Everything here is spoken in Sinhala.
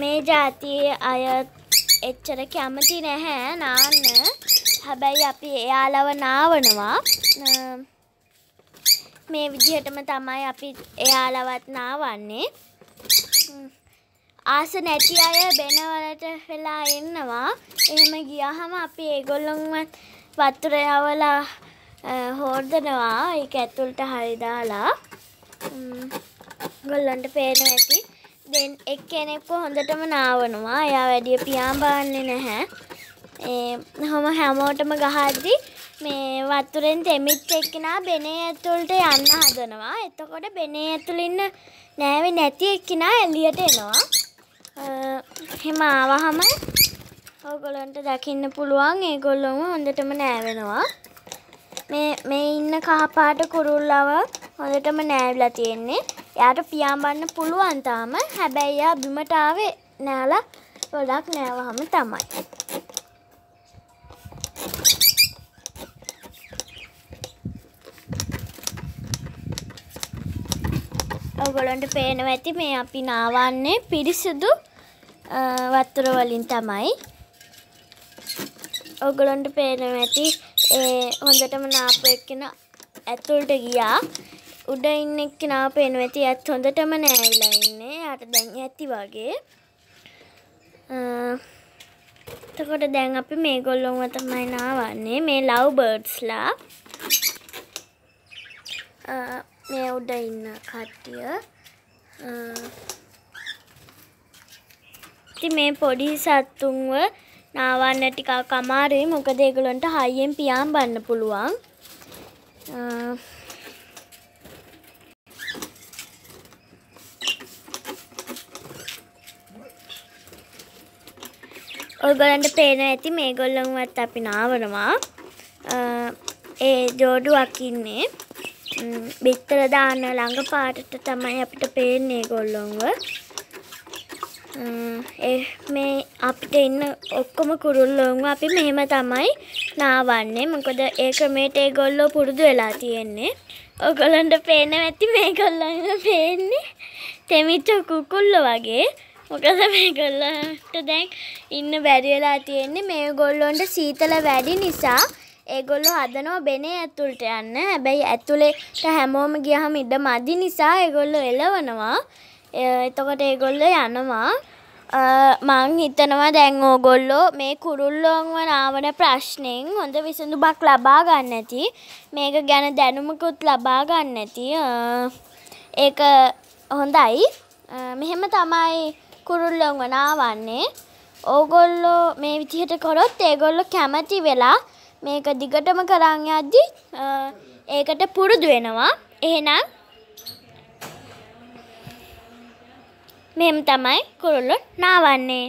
මේ ජාතියේ අය එච්චර කැමති නැහැ නාන්න. හැබැයි අපි එයාලව නාවනවා. මේ විදිහටම තමයි අපි එයාලවත් නාවන්නේ. ආස නැති අය බෙනවලට වෙලා ඉන්නවා. එහෙම ගියාම අපි ඒගොල්ලොන්ව වතුර යවලා හෝදනවා. ඒක ඇතුළට හරි දාලා. ගොල්ලන්ට පේනවා ඇති. දැන් එක්කෙනෙක්ව හොඳටම නාවනවා. එයා වැඩිය පියාඹන්නේ නැහැ. ඔහොම හැමෝටම ගහද්දි මේ වතුරෙන් තෙමිච්ච එක්කෙනා බෙනේ ඇතුළට යන්න හදනවා. එතකොට බෙනේ ඇතුළේ ඉන්න නෑවෙ නැති එක්කෙනා එළියට එනවා. එහෙම ආවහම ඕගොල්ලන්ට දකින්න පුළුවන් ඒගොල්ලොම හොඳටම නෑවෙනවා. මේ මේ ඉන්න කහපාට කුරුල්ලව හොඳටම නෑවිලා තියෙන්නේ. එයාට පියාඹන්න පුළුවන් තාම. හැබැයි එයා බිමට ආවේ නෑලා ගොඩක් නෑවහම තමයි. ඔයගොල්ලන්ට පේනවා ඇති මේ අපි නාවන්නේ පිරිසිදු වතුර වලින් තමයි. ඔයගොල්ලන්ට පේනවා ඇති ඒ හොඳටම නාපු එක්කෙනා ඇතුළට ගියා. උඩ ඉන්න එක්කෙනාව පේනවා ඇති එයාත් හොඳටම නෑවිලා ඉන්නේ. එයාට දැන් ඇති වගේ. එතකොට දැන් අපි මේගොල්ලොන්ව තමයි නාවන්නේ. මේ ලව් බර්ඩ්ස්ලා. මේ උඩ ඉන්න කට්ටිය. ඉතින් මේ පොඩි සත්තුන්ව නාවන්න ටිකක් අමාරුයි. මොකද ඒගොල්ලන්ට හයියෙන් පියාඹන්න පුළුවන්. ඔයගොල්ලන්ට පේනවා ඇති මේගොල්ලන්වත් අපි නාවනවා. ඒ ජෝඩුවක් ඉන්නේ. බිත්තර දාන්න ළඟ පාටට තමයි අපිට පේන්නේ ඒගොල්ලොන්ව. මේ අපිට ඉන්න ඔක්කොම කුරුල්ලොන්ව අපි මෙහෙම තමයි නාවන්නේ. මොකද ඒ ක්‍රමයට ඒගොල්ලෝ පුරුදු වෙලා තියෙන්නේ. ඔයගොල්ලන්ට පේනවා ඇති මේගොල්ලන්ව පේන්නේ තෙමිච්ච කුකුල්ලෝ වගේ. මොකද මේගොල්ලන්ට දැන් ඉන්න බැරි වෙලා තියෙන්නේ මේගොල්ලොන්ට සීතල වැඩි නිසා ඒගොල්ලෝ හදනවා බෙනේ ඇතුළට යන්න. හැබැයි ඇතුළේට හැමෝම ගියහම ඉඩ මදි නිසා ඒගොල්ලෝ එළවනවා. එතකොට ඒගොල්ලෝ යනවා. මං හිතනවා දැන් ඕගොල්ලෝ මේ කුරුල්ලොන්ව නාවන ප්‍රශ්නෙන් හොඳ විසඳුමක් ලබා ගන්න ඇති. මේක ගැන දැනුමකුත් ලබා ගන්න ඇති. ඒක හොඳයි. මෙහෙම තමයි කුරුල්ලොන්ව නාවන්නේ. ඕගොල්ලෝ මේ විදිහට කරොත් ඒගොල්ලෝ කැමති වෙලා මේක දිගටම කරන් යද්දි ඒකට පුරුදු වෙනවා. එහෙනම් මෙහෙම තමයි කුරුල්ලෝ නාවන්නේ.